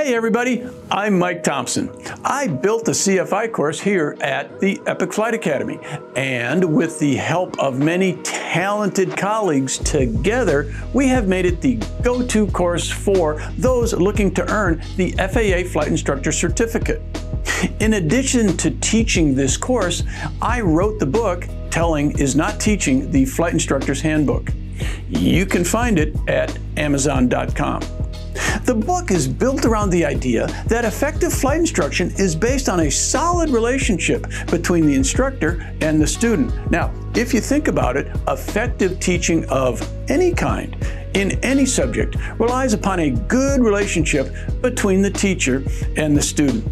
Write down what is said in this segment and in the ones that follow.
Hey everybody, I'm Mike Thompson. I built the CFI course here at the Epic Flight Academy, and with the help of many talented colleagues together, we have made it the go-to course for those looking to earn the FAA Flight Instructor Certificate. In addition to teaching this course, I wrote the book, Telling is Not Teaching, the Flight Instructor's Handbook. You can find it at amazon.com. The book is built around the idea that effective flight instruction is based on a solid relationship between the instructor and the student. Now, if you think about it, effective teaching of any kind in any subject relies upon a good relationship between the teacher and the student.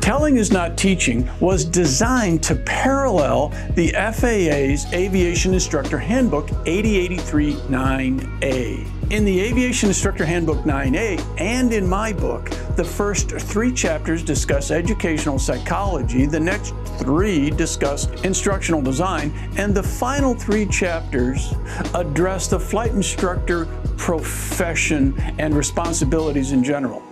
Telling is Not Teaching was designed to parallel the FAA's Aviation Instructor Handbook 8083-9A. In the Aviation Instructor Handbook 9A and in my book, the first three chapters discuss educational psychology, the next three discuss instructional design, and the final three chapters address the flight instructor profession and responsibilities in general.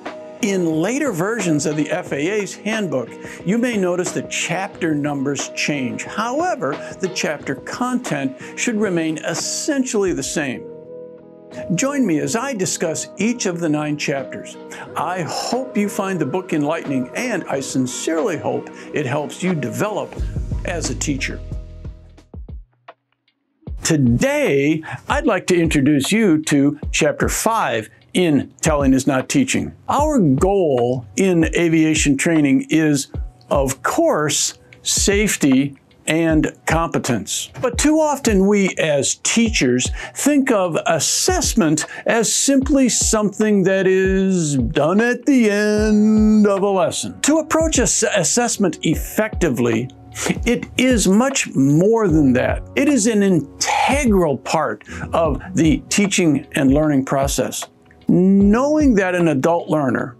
In later versions of the FAA's handbook, you may notice the chapter numbers change. However, the chapter content should remain essentially the same. Join me as I discuss each of the nine chapters. I hope you find the book enlightening, and I sincerely hope it helps you develop as a teacher. Today, I'd like to introduce you to Chapter 5 in Telling is Not Teaching. Our goal in aviation training is, of course, safety and competence. But too often we as teachers think of assessment as simply something that is done at the end of a lesson. To approach assessment effectively, it is much more than that. It is an integral part of the teaching and learning process. Knowing that an adult learner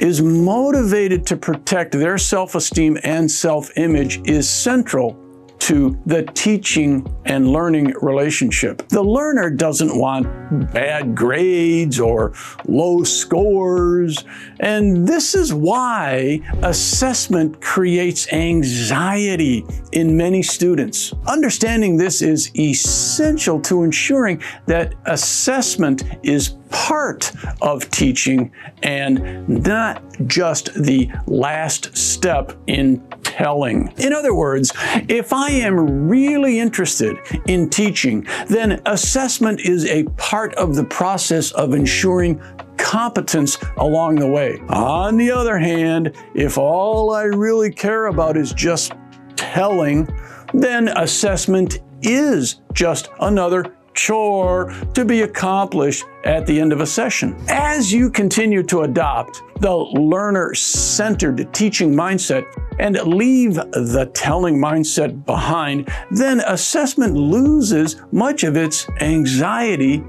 is motivated to protect their self-esteem and self-image is central to the teaching and learning relationship. The learner doesn't want bad grades or low scores, and this is why assessment creates anxiety in many students. Understanding this is essential to ensuring that assessment is part of teaching and not just the last step in telling. In other words, if I am really interested in teaching, then assessment is a part of the process of ensuring competence along the way. On the other hand, if all I really care about is just telling, then assessment is just another chore to be accomplished at the end of a session. As you continue to adopt the learner-centered teaching mindset and leave the telling mindset behind, then assessment loses much of its anxiety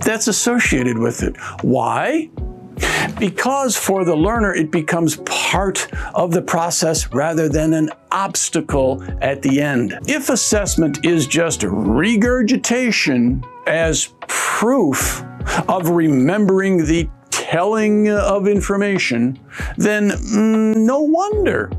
that's associated with it. Why? Because for the learner, it becomes part of the process rather than an obstacle at the end. If assessment is just regurgitation as proof of remembering the telling of information, then mm, no wonder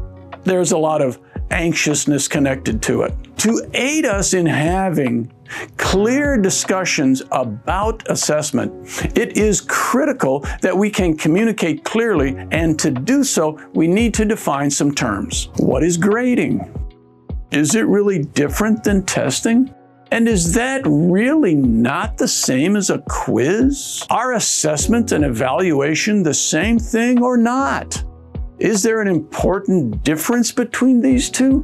there's a lot of anxiousness connected to it. To aid us in having clear discussions about assessment, it is critical that we can communicate clearly, and to do so, we need to define some terms. What is grading? Is it really different than testing? And is that really not the same as a quiz? Are assessment and evaluation the same thing or not? Is there an important difference between these two?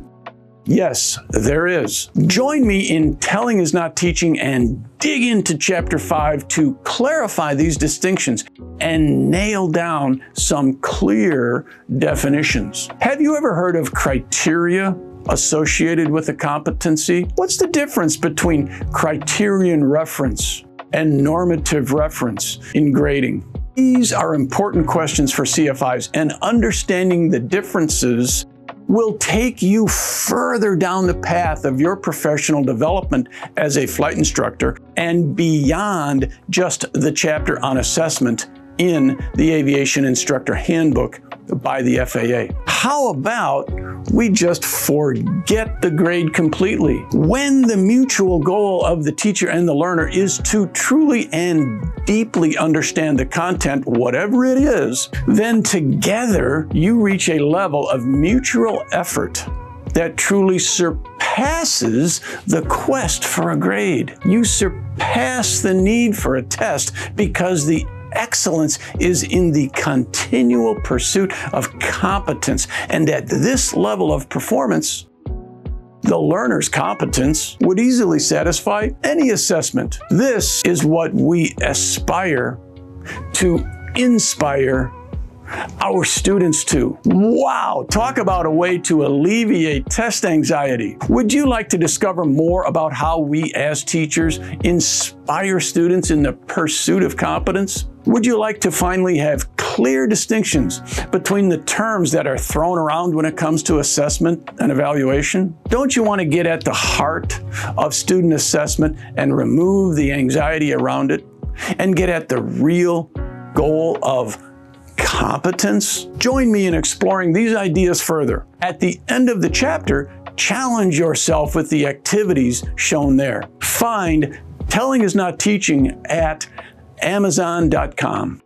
Yes, there is. Join me in Telling is Not Teaching and dig into Chapter 5 to clarify these distinctions and nail down some clear definitions. Have you ever heard of criteria associated with a competency? What's the difference between criterion reference and normative reference in grading? These are important questions for CFIs, and understanding the differences will take you further down the path of your professional development as a flight instructor and beyond just the chapter on assessment in the Aviation Instructor Handbook by the FAA. How about we just forget the grade completely? When the mutual goal of the teacher and the learner is to truly and deeply understand the content, whatever it is, then together you reach a level of mutual effort that truly surpasses the quest for a grade. You surpass the need for a test because the excellence is in the continual pursuit of competence. And at this level of performance, the learner's competence would easily satisfy any assessment. This is what we aspire to inspire our students to. Wow, talk about a way to alleviate test anxiety. Would you like to discover more about how we as teachers inspire students in the pursuit of competence? Would you like to finally have clear distinctions between the terms that are thrown around when it comes to assessment and evaluation? Don't you want to get at the heart of student assessment and remove the anxiety around it and get at the real goal of competence? Join me in exploring these ideas further. At the end of the chapter, challenge yourself with the activities shown there. Find Telling is Not Teaching at Amazon.com.